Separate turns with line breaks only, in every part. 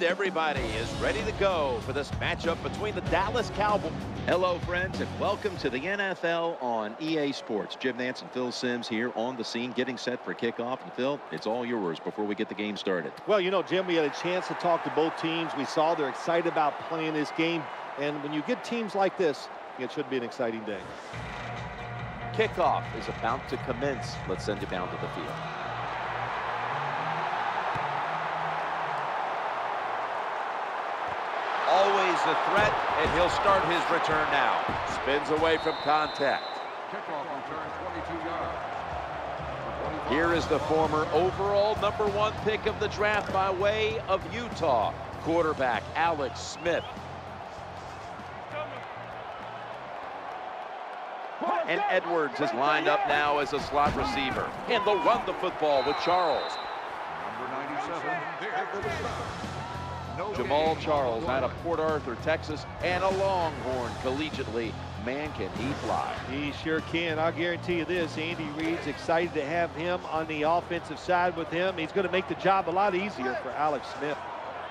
And everybody is ready to go for this matchup between the Dallas Cowboys.
Hello, friends, and welcome to the NFL on EA Sports. Jim Nantz and Phil Simms here on the scene, getting set for kickoff. And Phil, it's all yours before we get the game started.
Well, you know, Jim, we had a chance to talk to both teams. We saw they're excited about playing this game. And when you get teams like this, it should be an exciting day.
Kickoff is about to commence. Let's send you down to the field. Always a threat, and he'll start his return now. Spins away from contact.
Kickoff return 22 yards.
Here is the former overall number one pick of the draft by way of Utah, quarterback Alex Smith. And Edwards is lined up now as a slot receiver. And they'll run the football with Charles.
Number 97. Jamaal.
Charles out of Port Arthur, Texas, and a Longhorn collegiately. Man, can he fly.
He sure can. I'll guarantee you this. Andy Reid's excited to have him on the offensive side with him. He's going to make the job a lot easier for Alex Smith.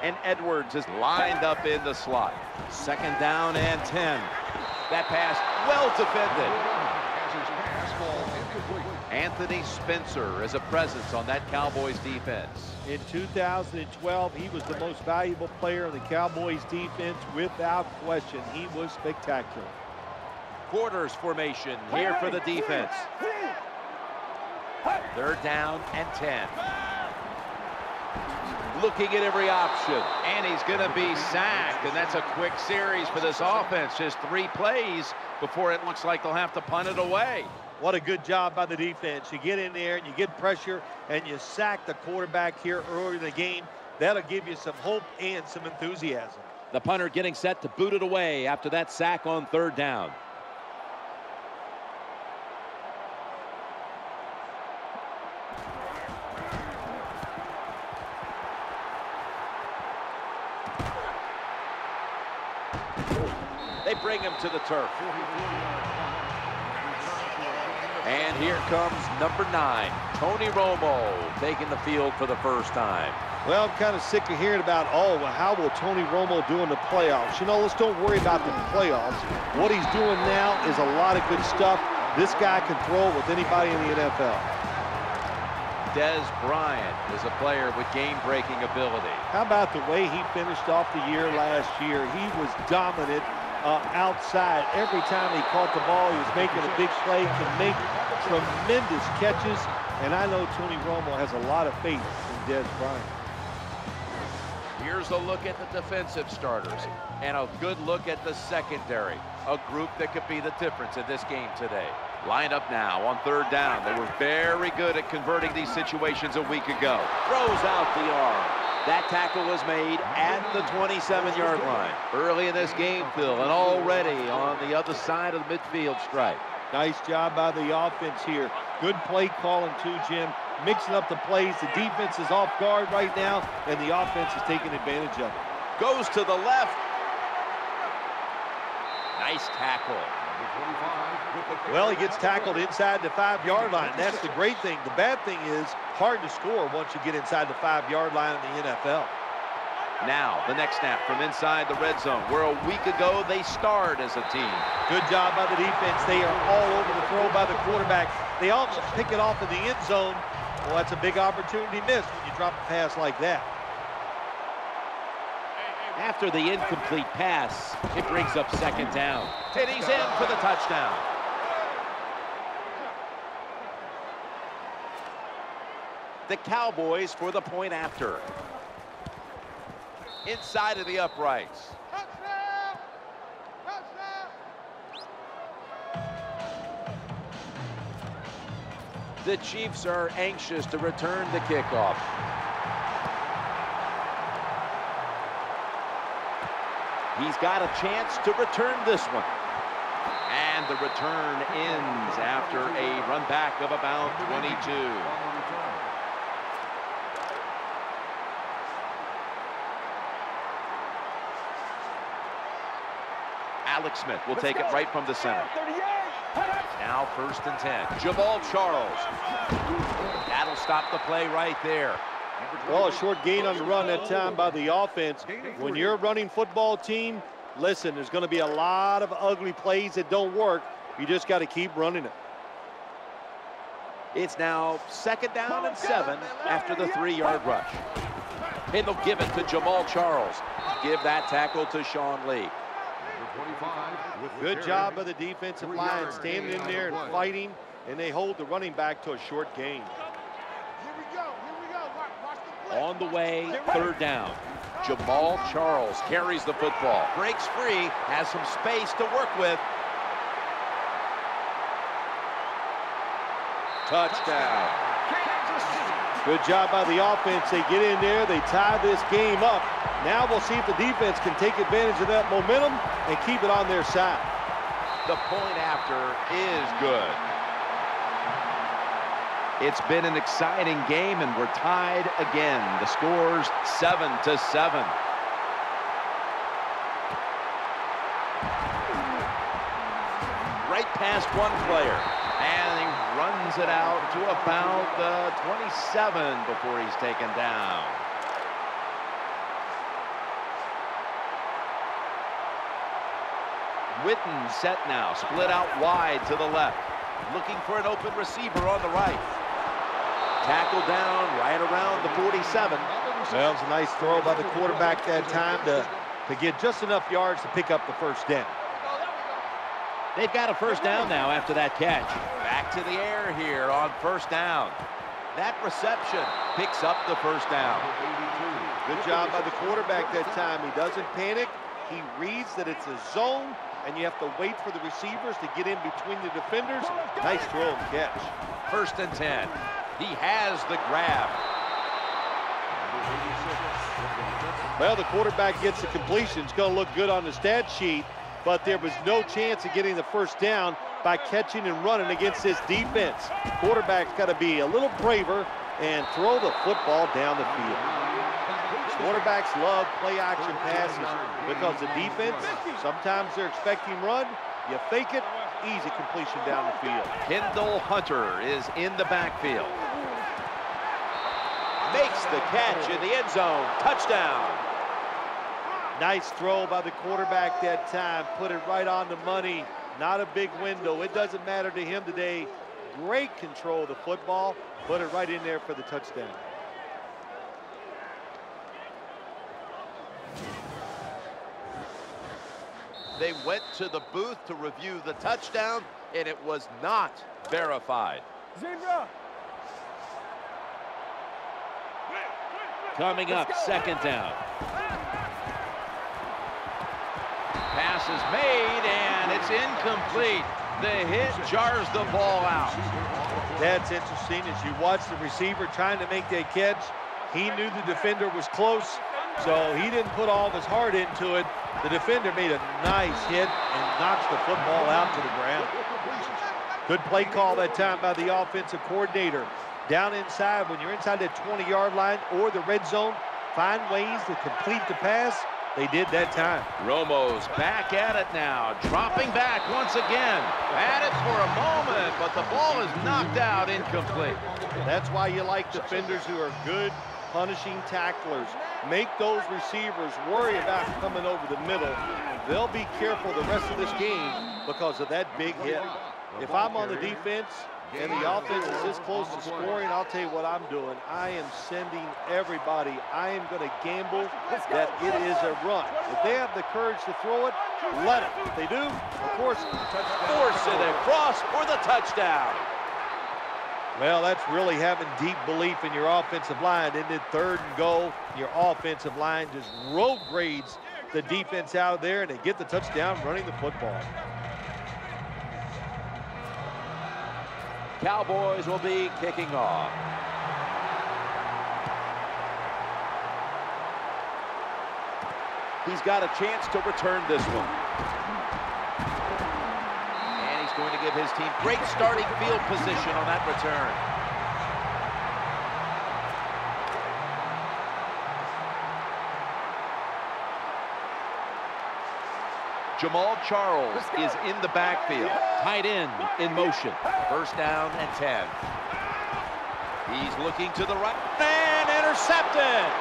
And Edwards is lined up in the slot. Second down and 10. That pass well defended. Anthony Spencer is a presence on that Cowboys defense.
In 2012, he was the most valuable player in the Cowboys defense without question. He was spectacular.
Quarters formation here for the defense. Third down and 10. Looking at every option, and he's going to be sacked, and that's a quick series for this offense. Just three plays before it looks like they'll have to punt it away.
What a good job by the defense. You get in there and you get pressure and you sack the quarterback here early in the game. That'll give you some hope and some enthusiasm.
The punter getting set to boot it away after that sack on third down. They bring him to the turf. And here comes number nine, Tony Romo, taking the field for the first time.
Well, I'm kind of sick of hearing about, oh, well, how will Tony Romo do in the playoffs? You know, let's don't worry about the playoffs. What he's doing now is a lot of good stuff. This guy can throw it with anybody in the NFL.
Dez Bryant is a player with game-breaking ability.
How about the way he finished off the year last year? He was dominant uh, outside. Every time he caught the ball, he was making a big play, can make tremendous catches. And I know Tony Romo has a lot of faith in Dez Bryant.
Here's a look at the defensive starters and a good look at the secondary. A group that could be the difference in this game today. Lined up now on third down. They were very good at converting these situations a week ago. Throws out the arm. That tackle was made at the 27-yard line. Early in this game, Phil, and already on the other side of the midfield stripe.
Nice job by the offense here. Good play calling too, Jim. Mixing up the plays. The defense is off guard right now, and the offense is taking advantage of it.
Goes to the left. Nice tackle.
Number 25 with the pick.
Well, he gets tackled inside the five-yard line. That's the great thing. The bad thing is hard to score once you get inside the five-yard line in the NFL.
Now, the next snap from inside the red zone, where a week ago they starred as a team.
Good job by the defense. They are all over the throw by the quarterback. They almost pick it off in the end zone. Well, that's a big opportunity missed when you drop a pass like that.
After the incomplete pass, it brings up second down. And he's in for the touchdown. The Cowboys for the point after. Inside of the uprights. The Chiefs are anxious to return the kickoff. He's got a chance to return this one. And the return ends after a run back of about 22.
On the return.
Alex Smith will take it right from the center. Now first and 10. Jamaal Charles. That'll stop the play right there.
Well, a short gain on the run that time by the offense. When you're a running football team, listen, there's going to be a lot of ugly plays that don't work. You just got to keep running it.
It's now second down and seven after the three-yard rush. And they'll give it to Jamaal Charles. Give that tackle to Sean Lee.
Good job by the defensive line, standing in there and fighting, and they hold the running back to a short gain.
On the way, third down. Jamaal Charles carries the football, breaks free, has some space to work with. Touchdown.
Good job by the offense. They get in there, they tie this game up. Now we'll see if the defense can take advantage of that momentum and keep it on their side.
The point after is good. It's been an exciting game, and we're tied again. The score's 7 to 7. Right past one player, and he runs it out to about the 27 before he's taken down. Witten set now, split out wide to the left. Looking for an open receiver on the right. Tackle down right around the 47.
Well, it was a nice throw by the quarterback that time to, to get just enough yards to pick up the first down.
They've got a first down now after that catch. Back to the air here on first down. That reception picks up the first down.
Good job by the quarterback that time. He doesn't panic. He reads that it's a zone, and you have to wait for the receivers to get in between the defenders. Nice throw and catch.
First and 10. He has the grab.
Well, the quarterback gets the completion. It's going to look good on the stat sheet, but there was no chance of getting the first down by catching and running against this defense. Quarterback's got to be a little braver and throw the football down the field. Quarterbacks love play action passes because the defense, sometimes they're expecting run. You fake it, easy completion down the field.
Kendall Hunter is in the backfield. Makes the catch in the end zone. Touchdown.
Nice throw by the quarterback that time. Put it right on the money. Not a big window. It doesn't matter to him today. Great control of the football. Put it right in there for the touchdown.
They went to the booth to review the touchdown, and it was not verified. Coming up, second down. Pass is made, and it's incomplete. The hit jars the ball out.
That's interesting. As you watch the receiver trying to make that catch, he knew the defender was close, so he didn't put all his heart into it. The defender made a nice hit and knocks the football out to the ground. Good play call that time by the offensive coordinator. Down inside, when you're inside that 20-yard line or the red zone, find ways to complete the pass. They did that time.
Romo's back at it now, dropping back once again. At it for a moment, but the ball is knocked out incomplete.
That's why you like defenders who are good punishing tacklers. Make those receivers worry about coming over the middle. They'll be careful the rest of this game because of that big hit. If I'm on the defense and the offense is this close to scoring, I'll tell you what I'm doing. I am sending everybody. I am going to gamble that it is a run. If they have the courage to throw it, let it. If they do, of course,
Force it across for the touchdown.
Well, that's really having deep belief in your offensive line. And then third and goal, your offensive line just road grades the defense out there, and they get the touchdown running the football.
Cowboys will be kicking off. He's got a chance to return this one. To give his team great starting field position on that return. Jamaal Charles is in the backfield. Tight end in motion. First down and 10. He's looking to the right. And
intercepted.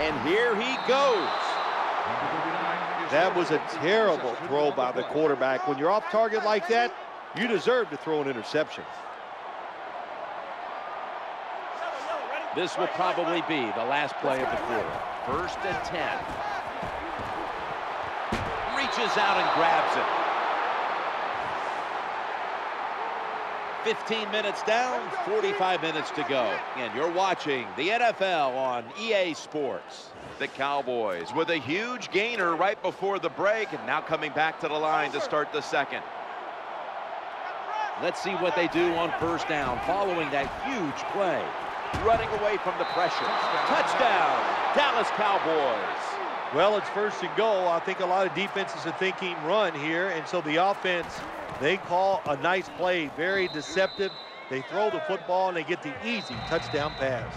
And here he goes. That was a terrible throw by the quarterback. When you're off target like that, you deserve to throw an interception.
This will probably be the last play of the quarter. First and 10. Reaches out and grabs it. 15 minutes down, 45 minutes to go. And you're watching the NFL on EA Sports. The Cowboys with a huge gainer right before the break and now coming back to the line to start the second. Let's see what they do on first down following that huge play. Running away from the pressure. Touchdown, Dallas Cowboys.
Well, it's first and goal. I think a lot of defenses are thinking run here, and so the offense, they call a nice play, very deceptive. They throw the football, and they get the easy touchdown pass.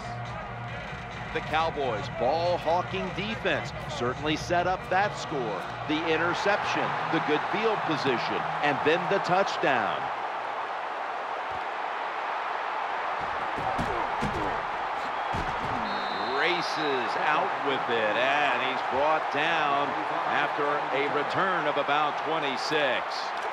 The Cowboys ball hawking defense certainly set up that score. The interception, the good field position, and then the touchdown. Races out with it, and he's brought down after a return of about 26.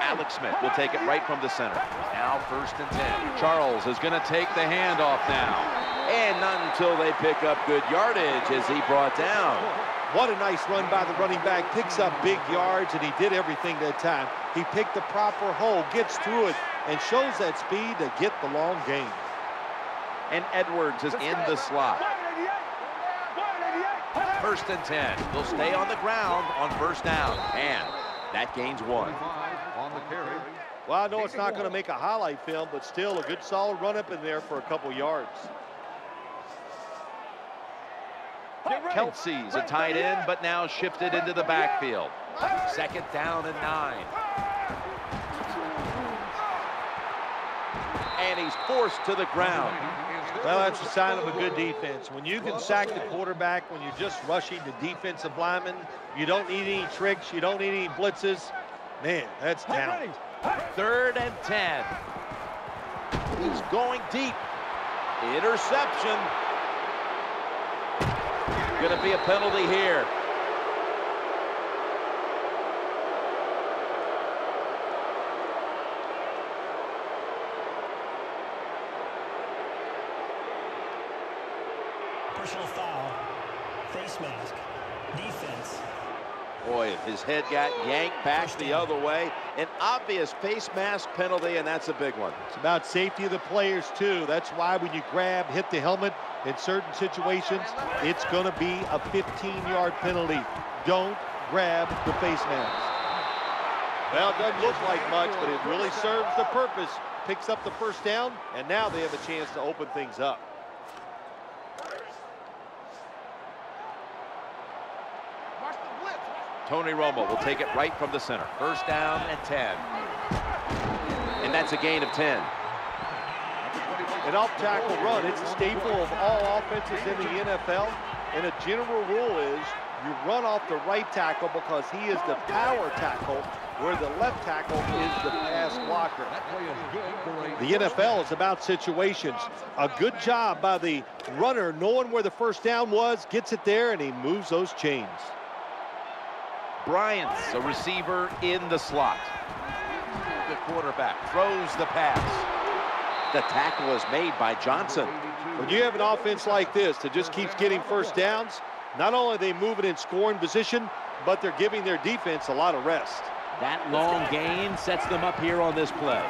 Alex Smith will take it right from the center. Now first and 10. Charles is going to take the handoff now. And not until they pick up good yardage is he brought down.
What a nice run by the running back. Picks up big yards, and he did everything that time. He picked the proper hole, gets through it, and shows that speed to get the long gain.
And Edwards is in the slot. First and 10. They'll stay on the ground on first down. And that gains one.
On the carry.
Well, I know it's not going to make a highlight film, but still a good solid run up in there for a couple yards.
Kelce's a tight end, but now shifted into the backfield. Second down and nine. And he's forced to the ground.
Well, that's a sign of a good defense. When you can sack the quarterback, when you're just rushing the defensive lineman, you don't need any tricks, you don't need any blitzes. Man, that's talent.
Third and 10. He's going deep. Interception. Going to be a penalty here.
Personal foul, face mask, defense.
Boy, his head got yanked back the other way. An obvious face mask penalty, and that's a big one.
It's about safety of the players, too. That's why when you grab, hit the helmet in certain situations, it's going to be a 15-yard penalty. Don't grab the face mask. Well, it doesn't look like much, but it really serves the purpose. Picks up the first down, and now they have a chance to open things up.
Tony Romo will take it right from the center. First down and 10. And that's a gain of 10.
An off tackle run, it's a staple of all offenses in the NFL. And a general rule is you run off the right tackle because he is the power tackle, where the left tackle is the pass blocker. The NFL is about situations. A good job by the runner knowing where the first down was, gets it there, and he moves those chains.
Bryant's a receiver in the slot. The quarterback throws the pass. The tackle is made by Johnson.
When you have an offense like this that just keeps getting first downs, not only are they moving in scoring position, but they're giving their defense a lot of rest.
That long gain sets them up here on this play.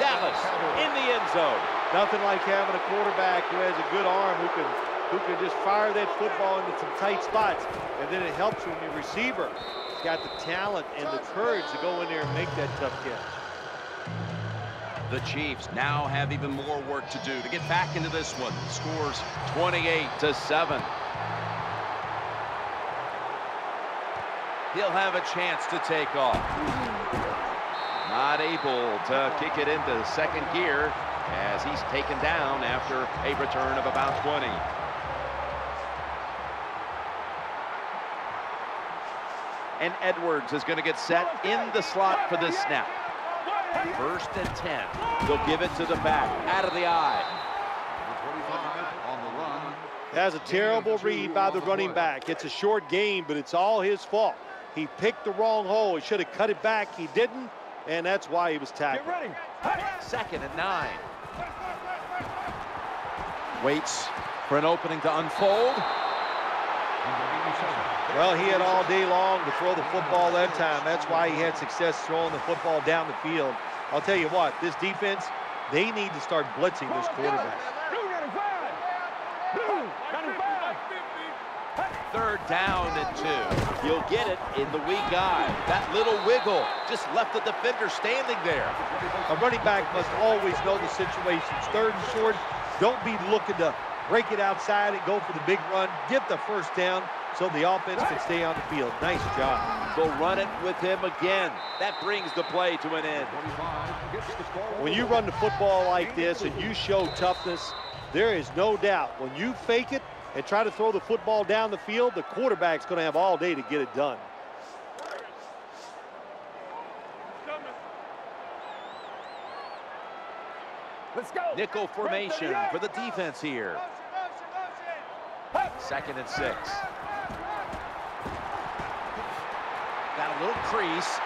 Dallas in the end zone.
Nothing like having a quarterback who has a good arm who can who can just fire that football into some tight spots. And then it helps when the receiver has got the talent and the courage to go in there and make that tough catch.
The Chiefs now have even more work to do to get back into this one. Scores 28 to 7. He'll have a chance to take off. Not able to kick it into second gear as he's taken down after a return of about 20. And Edwards is going to get set in the slot for this snap. First and 10. They'll give it to the back, out of the eye.
On the.
That's a terrible read by the running back. It's a short game, but it's all his fault. He picked the wrong hole. He should have cut it back. He didn't, and that's why he was tackled.
Second and nine. Waits for an opening to unfold.
Well, he had all day long to throw the football that time. That's why he had success throwing the football down the field. I'll tell you what, this defense, they need to start blitzing this quarterback.
Third down and two. You'll get it in the weak eye. That little wiggle just left the defender standing there.
A running back must always know the situations. Third and short, don't be looking to break it outside and go for the big run. Get the first down so the offense can stay on the field. Nice job.
They'll run it with him again. That brings the play to an end.
25 gets the score.
When you run the football like this and you show toughness, there is no doubt when you fake it and try to throw the football down the field, the quarterback's going to have all day to get it done.
Let's go.
Nickel formation for the defense here. Second and six. Got a little crease.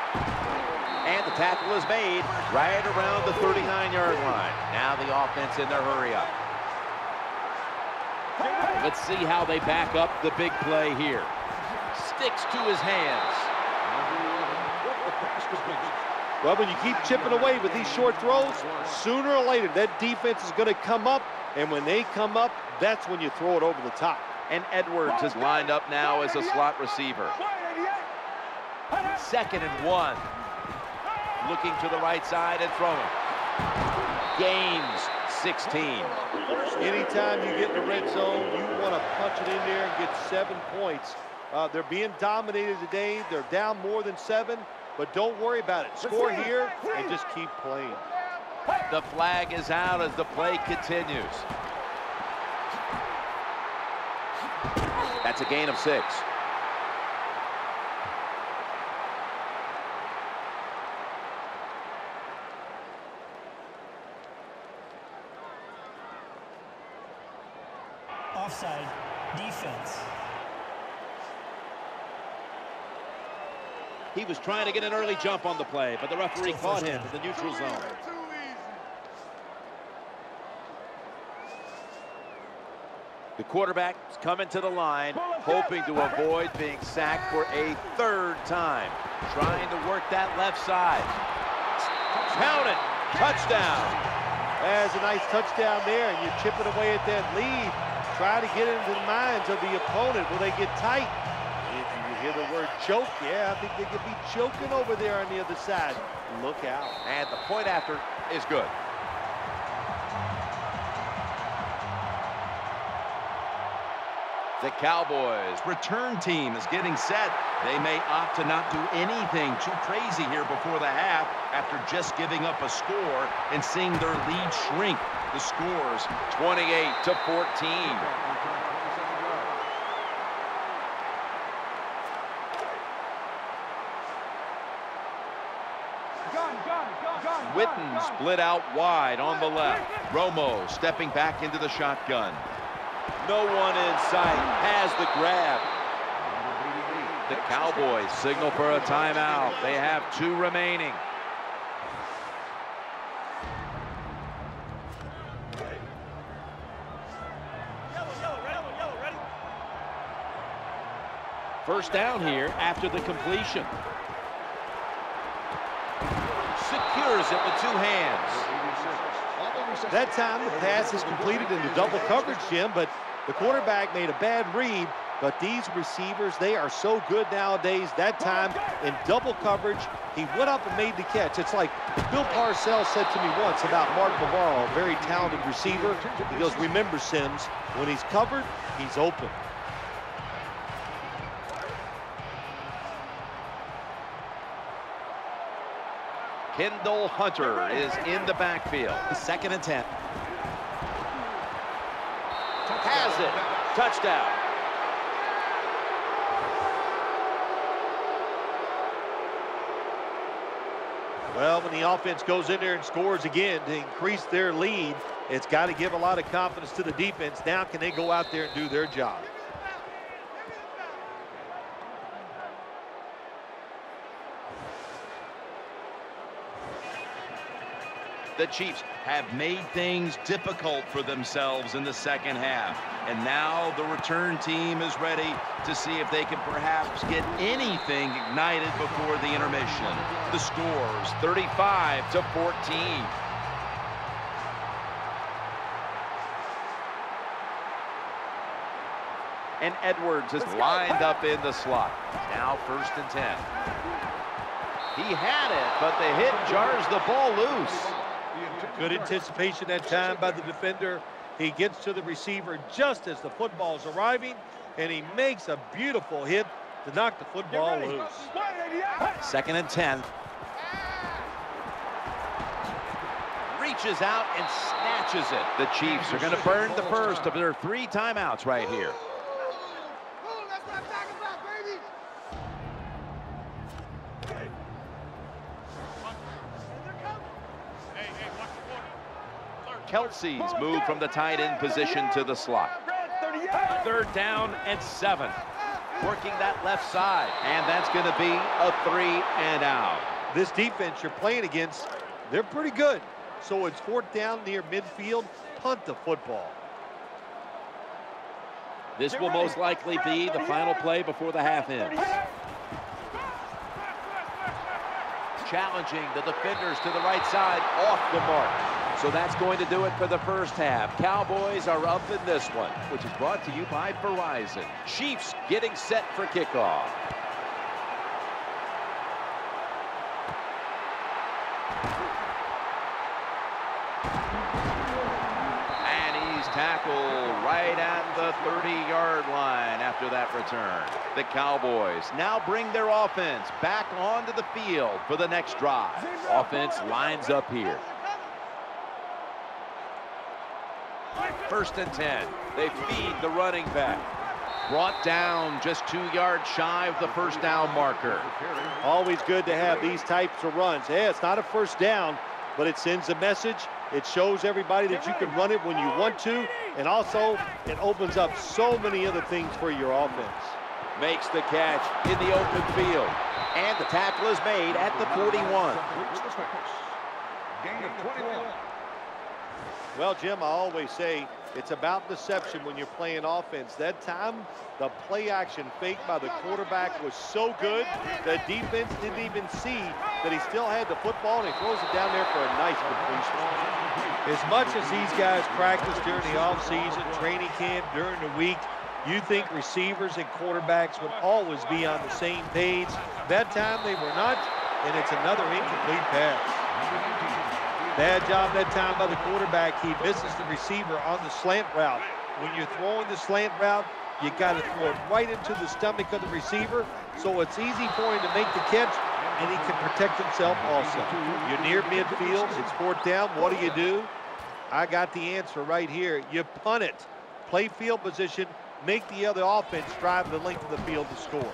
And the tackle is made right around the 39-yard line. Now the offense in their hurry up. Let's see how they back up the big play here. Sticks to his hands.
Well, when you keep chipping away with these short throws, sooner or later that defense is going to come up, and when they come up, that's when you throw it over the top.
And Edwards is lined up now as a slot receiver. Second and one. Looking to the right side and throwing. Gains 16.
Anytime you get in the red zone, you want to punch it in there and get seven points. Uh, they're being dominated today. They're down more than seven, but don't worry about it. Score here and just keep playing.
The flag is out as the play continues. That's a gain of six.
Offside. Defense.
He was trying to get an early jump on the play, but the referee caught him in the neutral zone. The quarterback's coming to the line, hoping to avoid being sacked for a third time. Trying to work that left side. Count it. Touchdown.
There's a nice touchdown there, and you're chipping away at that lead. Try to get into the minds of the opponent. Will they get tight? Hear the word choke, yeah, I think they could be choking over there on the other side. Look out.
And the point after is good. The Cowboys return team is getting set. They may opt to not do anything too crazy here before the half after just giving up a score and seeing their lead shrink. The scores 28 to 14. Witten split out wide on the left. Romo stepping back into the shotgun. No one in sight. Has the grab. The Cowboys signal for a timeout. They have two remaining. First down here after the completion. It with two hands.
That time the pass is completed into double coverage, Jim, but the quarterback made a bad read. But these receivers, they are so good nowadays. That time in double coverage, he went up and made the catch. It's like Bill Parcells said to me once about Mark Bavaro, a very talented receiver. He goes, remember, Simms, when he's covered, he's open.
Kendall Hunter is in the backfield. Second and 10. Has it. Touchdown.
Well, when the offense goes in there and scores again to increase their lead, it's got to give a lot of confidence to the defense. Now can they go out there and do their job?
The Chiefs have made things difficult for themselves in the second half. And now the return team is ready to see if they can perhaps get anything ignited before the intermission. The scores 35 to 14.
And Edwards is lined up in the slot. Now first and 10. He had it, but the hit jars the ball loose.
Good anticipation that time by the defender. He gets to the receiver just as the football is arriving, and he makes a beautiful hit to knock the football loose.
Second and 10. Reaches out and snatches it. The Chiefs are going to burn the first of their three timeouts right here. Kelce's moved from the tight end position to the slot. Third down and seven. Working that left side. And that's going to be a three and out.
This defense you're playing against, they're pretty good. So it's fourth down near midfield. Punt the football.
This will most likely be the final play before the half ends. Challenging the defenders to the right side off the mark. So that's going to do it for the first half. Cowboys are up in this one, which is brought to you by Verizon. Chiefs getting set for kickoff. And he's tackled right at the 30-yard line after that return. The Cowboys now bring their offense back onto the field for the next drive. Offense lines up here. First and 10. They feed the running back. Brought down just two yards shy of the first down marker.
Always good to have these types of runs. Yeah, it's not a first down, but it sends a message. It shows everybody that you can run it when you want to, and also it opens up so many other things for your offense.
Makes the catch in the open field, and the tackle is made at the 41.
Gain of 21.
Well, Jim, I always say it's about deception when you're playing offense. That time, the play action fake by the quarterback was so good, the defense didn't even see that he still had the football, and he throws it down there for a nice completion. As much as these guys practice during the offseason, training camp, during the week, you think receivers and quarterbacks would always be on the same page. That time they were not, and it's another incomplete pass. Bad job that time by the quarterback. He misses the receiver on the slant route. When you're throwing the slant route, you got to throw it right into the stomach of the receiver, so it's easy for him to make the catch, and he can protect himself also. You're near midfield. It's fourth down. What do you do? I got the answer right here. You punt it. Play field position. Make the other offense drive the length of the field to score.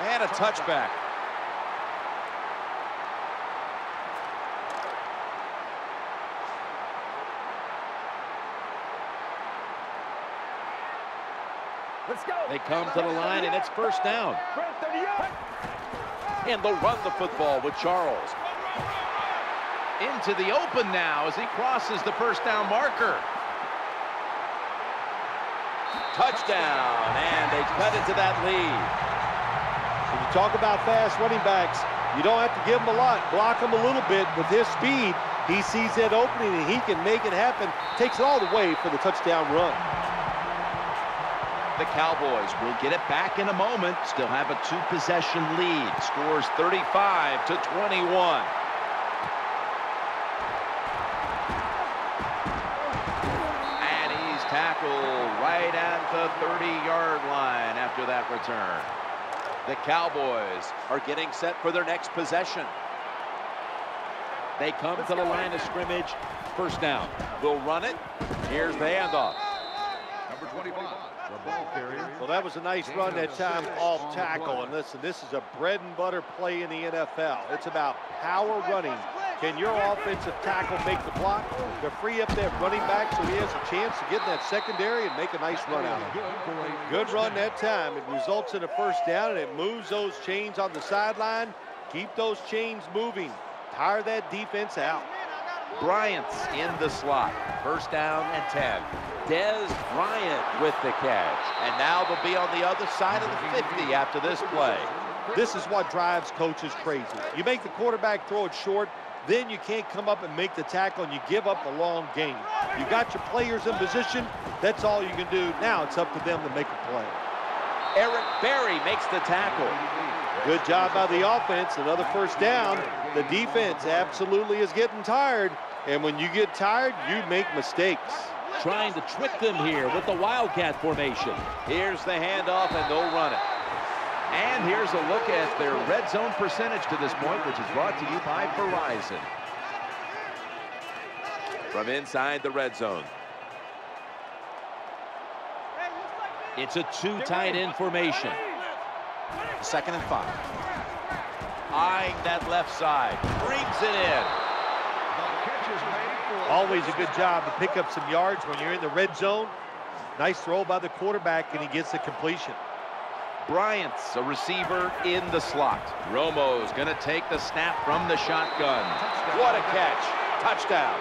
And a touchback. They come to the line, and it's first down. And they'll run the football with Charles. Into the open now as he crosses the first down marker. Touchdown, and they cut into that lead.
When you talk about fast running backs, you don't have to give them a lot. Block them a little bit. With his speed, he sees that opening, and he can make it happen. Takes it all the way for the touchdown run.
The Cowboys will get it back in a moment. Still have a two-possession lead. Scores 35 to 21. And he's tackled right at the 30-yard line after that return. The Cowboys are getting set for their next possession. They come to the line of scrimmage. First down. They'll run it. Here's the handoff.
Number 25.
Well, that was a nice run that time off tackle. And listen, this is a bread and butter play in the NFL. It's about power running. Can your offensive tackle make the block to free up that running back so he has a chance to get in that secondary and make a nice run out of it? Good run that time. It results in a first down, and it moves those chains on the sideline. Keep those chains moving. Tire that defense out.
Bryant's in the slot. First down and 10. Dez Bryant with the catch. And now they'll be on the other side of the 50 after this play.
This is what drives coaches crazy. You make the quarterback throw it short, then you can't come up and make the tackle, and you give up a long game. You got your players in position. That's all you can do. Now it's up to them to make a play.
Eric Berry makes the tackle.
Good job by the offense. Another first down. The defense absolutely is getting tired. And when you get tired, you make mistakes.
Trying to trick them here with the Wildcat formation. Here's the handoff, and they'll run it. And here's a look at their red zone percentage to this point, which is brought to you by Verizon. From inside the red zone. It's a two tight end formation. Second and five. Eyeing that left side. Brings it in.
Always a good job to pick up some yards when you're in the red zone. Nice throw by the quarterback, and he gets the completion.
Bryant's a receiver in the slot. Romo's going to take the snap from the shotgun. What a catch. Touchdown.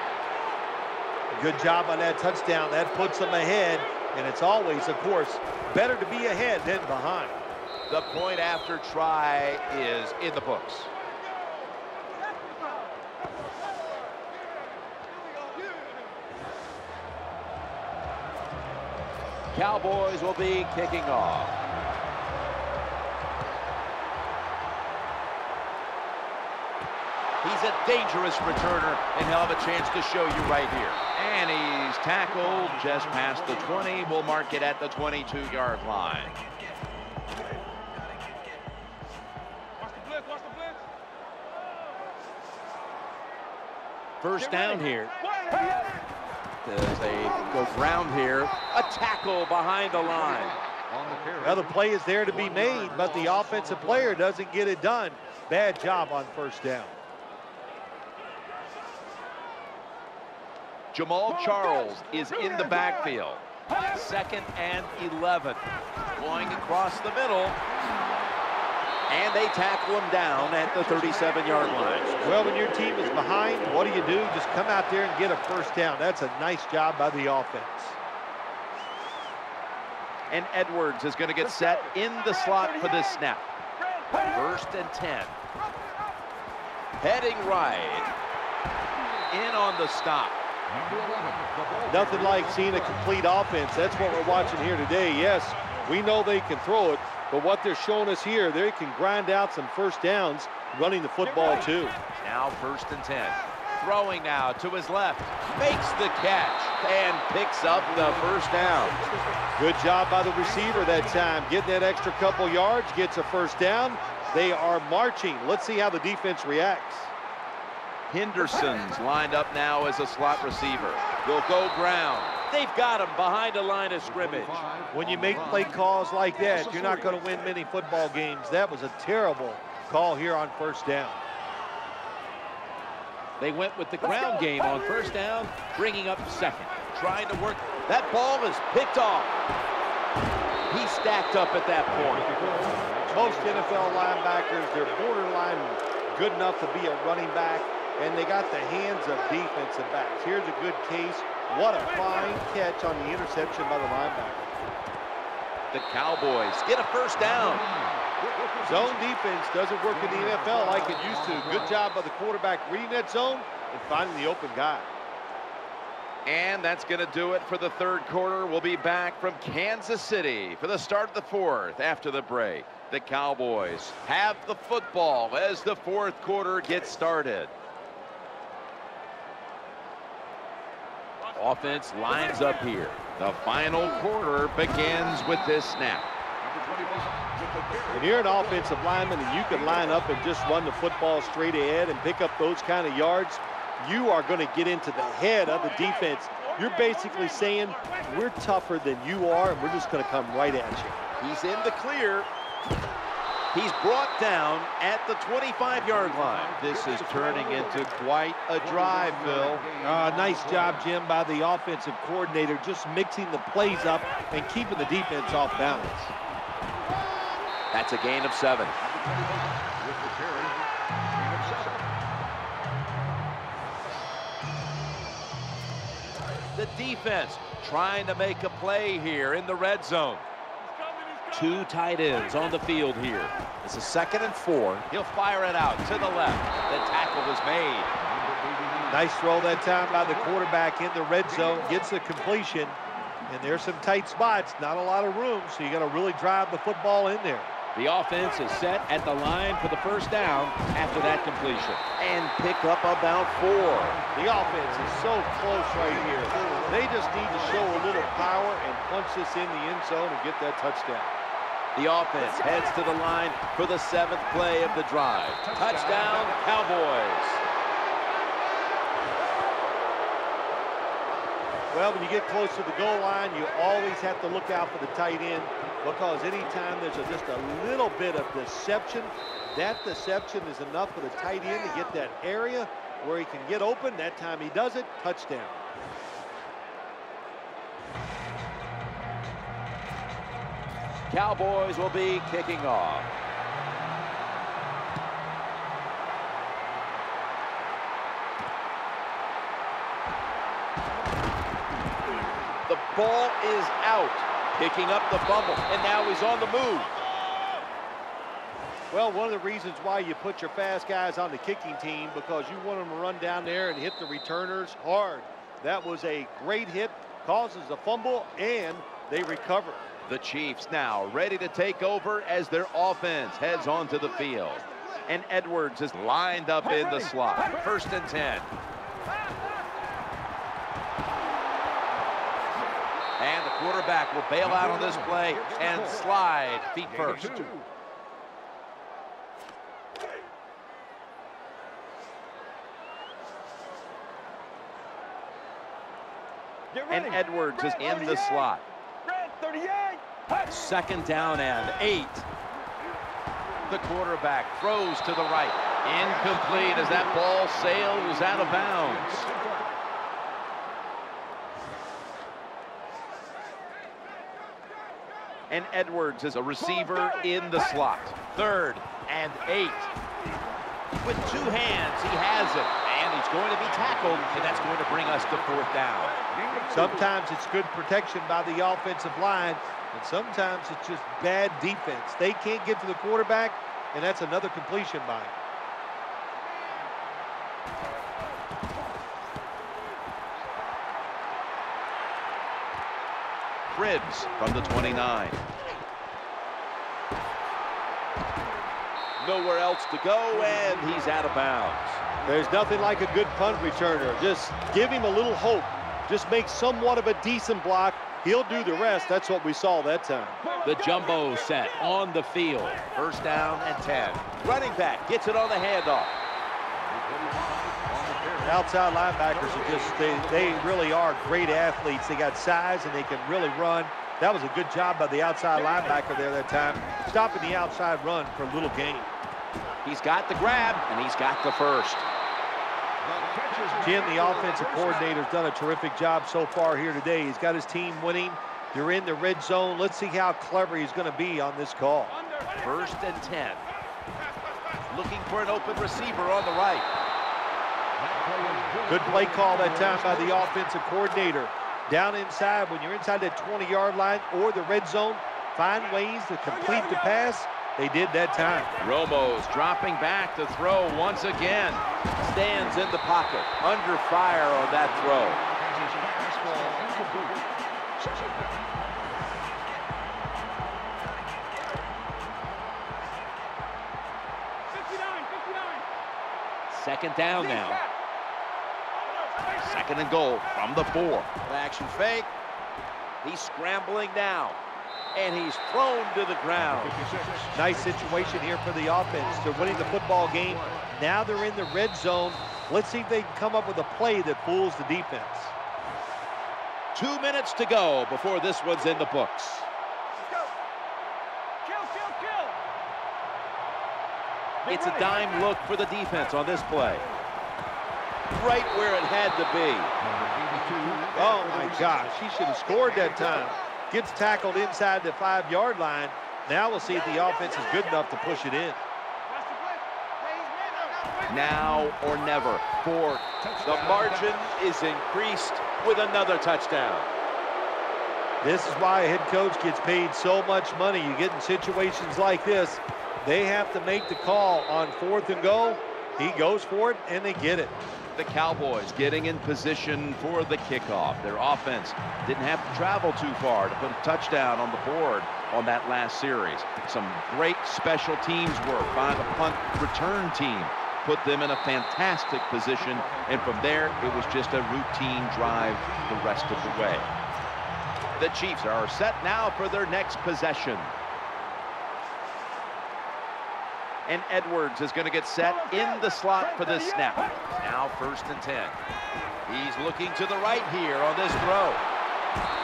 Good job on that touchdown. That puts them ahead, and it's always, of course, better to be ahead than behind.
The point after try is in the books. Cowboys will be kicking off. He's a dangerous returner, and he'll have a chance to show you right here. And he's tackled just past the 20. We'll mark it at the 22-yard line. First down here. As they go ground here, a tackle behind the line.
Another play is there to be made, but the offensive player doesn't get it done. Bad job on first down.
Jamaal Charles is in the backfield. Second and 11. Going across the middle. And they tackle him down at the 37-yard line.
Well, when your team is behind, what do you do? Just come out there and get a first down. That's a nice job by the offense.
And Edwards is going to get set in the slot for this snap. First and 10. Heading right. In on the stop.
Nothing like seeing a complete offense. That's what we're watching here today. Yes, we know they can throw it, but what they're showing us here, they can grind out some first downs running the football too.
Now first and 10. Throwing now to his left. Makes the catch and picks up the first down.
Good job by the receiver that time. Getting that extra couple yards, gets a first down. They are marching. Let's see how the defense reacts.
Henderson's lined up now as a slot receiver. Will go ground. They've got him behind a line of scrimmage.
When you make play calls like that, you're not going to win many football games. That was a terrible call here on first down.
They went with the ground game on first down, bringing up second. Trying to work. That ball is picked off. He stacked up at that point.
Most NFL linebackers, they're borderline good enough to be a running back, and they got the hands of defensive backs. Here's a good case. What a fine catch on the interception by the linebacker.
The Cowboys get a first down.
Zone defense doesn't work in the NFL like it used to. Good job by the quarterback reading that zone and finding the open guy.
And that's going to do it for the third quarter. We'll be back from Kansas City for the start of the fourth after the break. The Cowboys have the football as the fourth quarter gets started. Offense lines up here. The final quarter begins with this snap.
When you're an offensive lineman and you can line up and just run the football straight ahead and pick up those kind of yards, you are going to get into the head of the defense. You're basically saying, we're tougher than you are, and we're just going to come right at you.
He's in the clear. He's brought down at the 25-yard line.
This is turning into quite a drive, Phil.
Uh, nice job, Jim, by the offensive coordinator, just mixing the plays up and keeping the defense off balance.
That's a gain of seven.
With the carry, gain of seven.
The defense trying to make a play here in the red zone. Two tight ends on the field here. It's a second and four. He'll fire it out to the left. The tackle is made.
Nice throw that time by the quarterback in the red zone, gets the completion, and there's some tight spots, not a lot of room, so you got to really drive the football in there.
The offense is set at the line for the first down after that completion.
And pick up about four.
The offense is so close right here. They just need to show a little power and punch this in the end zone and get that touchdown.
The offense heads to the line for the seventh play of the drive. Touchdown, Cowboys.
Well, when you get close to the goal line, you always have to look out for the tight end because anytime there's a, just a little bit of deception, that deception is enough for the tight end to get that area where he can get open. That time he does it, touchdown.
Cowboys will be kicking off. The ball is out, picking up the fumble, and now he's on the move.
Well, one of the reasons why you put your fast guys on the kicking team because you want them to run down there and hit the returners hard. That was a great hit, causes a fumble, and they recover.
The Chiefs now ready to take over as their offense heads onto the field. And Edwards is lined up in the slot. First and 10. And the quarterback will bail out on this play and slide feet first. And. Edwards is in the slot.
Red 38.
Second down and eight. The quarterback throws to the right. Incomplete as that ball sails out of bounds. And Edwards is a receiver in the slot. Third and eight. With two hands, he has it. And he's going to be tackled, and that's going to bring us to fourth down.
Sometimes it's good protection by the offensive line, and sometimes it's just bad defense. They can't get to the quarterback, and that's another completion by him.
Cribbs from the 29. Nowhere else to go, and he's out of bounds.
There's nothing like a good punt returner. Just give him a little hope. Just make somewhat of a decent block. He'll do the rest. That's what we saw that time.
The jumbo set on the field.
First down and 10. Running back gets it on the handoff.
Outside linebackers are just, they, they really are great athletes. They got size and they can really run. That was a good job by the outside linebacker there that time, stopping the outside run for a little gain.
He's got the grab, and he's got the first.
Jim, the offensive coordinator's done a terrific job so far here today. He's got his team winning. They're in the red zone. Let's see how clever he's going to be on this call.
First and 10. Looking for an open receiver on the right.
Good play call that time by the offensive coordinator. Down inside, when you're inside that 20-yard line or the red zone, find ways to complete the pass. They did that time.
Romo's dropping back to throw once again. Stands in the pocket. Under fire on that throw.
Second down now.
Second and goal from the four. Action fake. He's scrambling now. And he's thrown to the ground.
Nice situation here for the offense. They're winning the football game. Now they're in the red zone. Let's see if they can come up with a play that fools the defense.
Two minutes to go before this one's in the books.
Kill, kill, kill.
It's a dime look for the defense on this play. Right where it had to be.
Oh my gosh, he should have scored that time. Gets tackled inside the five-yard line. Now we'll see if the offense is good enough to push it in.
Now or never. For the margin is increased with another touchdown.
This is why a head coach gets paid so much money. You get in situations like this, they have to make the call on fourth and goal. He goes for it, and they get it.
The Cowboys getting in position for the kickoff. Their offense didn't have to travel too far to put a touchdown on the board on that last series. Some great special teams work by the punt return team. Put them in a fantastic position, and from there, it was just a routine drive the rest of the way. The Chiefs are set now for their next possession. And Edwards is going to get set in the slot for this snap.
Now first and 10.
He's looking to the right here on this throw.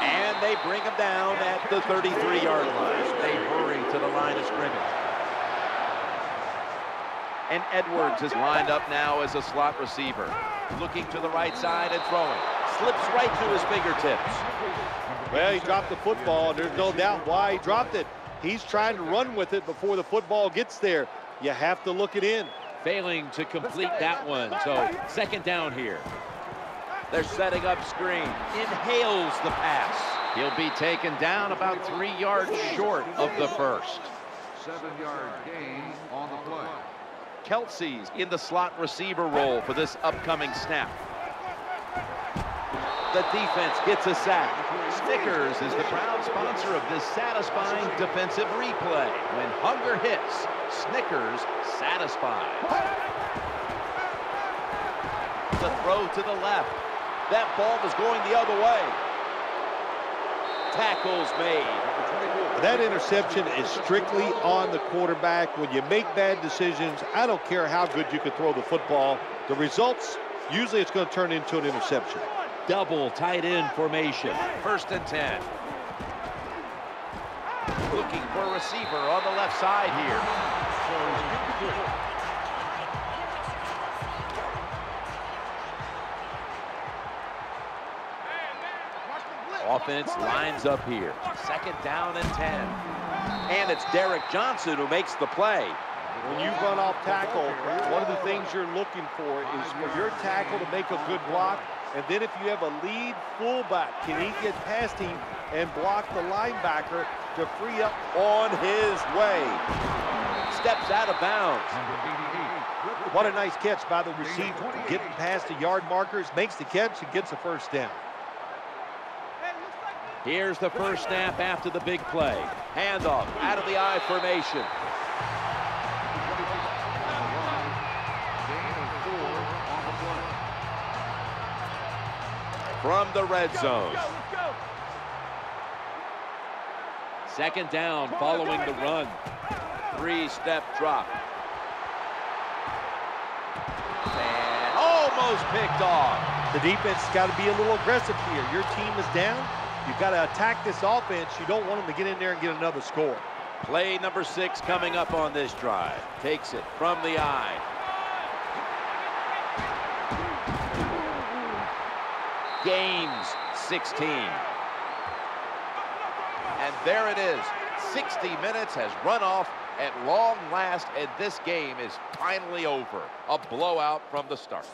And they bring him down at the 33-yard line.
They hurry to the line of scrimmage.
And Edwards is lined up now as a slot receiver.
Looking to the right side and throwing. Slips right through his fingertips.
Well, he dropped the football, there's no doubt why he dropped it. He's trying to run with it before the football gets there. You have to look it in.
Failing to complete that one. So second down here. They're setting up screen. Inhales the pass.
He'll be taken down about three yards short of the first.
Seven-yard gain on the play.
Kelce's in the slot receiver role for this upcoming snap.
The defense gets a sack.
Snickers is the proud sponsor of this satisfying defensive replay. When hunger hits, Snickers satisfies.
The throw to the left. That ball was going the other way. Tackles made.
That interception is strictly on the quarterback. When you make bad decisions, I don't care how good you can throw the football. The results, usually it's going to turn into an interception.
Double tight end formation.
First and 10. Looking for a receiver on the left side here.
Offense lines up here. Second down and 10. And it's Derrick Johnson who makes the play.
When you run off tackle, one of the things you're looking for is for your tackle to make a good block. And then if you have a lead fullback, can he get past him and block the linebacker to free up
On his way. Steps out of bounds.
What a nice catch by the receiver. Getting past the yard markers, makes the catch and gets a first down.
Here's the first snap after the big play. Handoff out of the I formation. From the red zone.
Let's go, let's go.
Second down following the run. Three-step drop. And almost picked off.
The defense has got to be a little aggressive here. Your team is down. You've got to attack this offense. You don't want them to get in there and get another score.
Play number six coming up on this drive. Takes it from the I. gains 16.
And there it is. 60 minutes has run off at long last, and this game is finally over. A blowout from the start.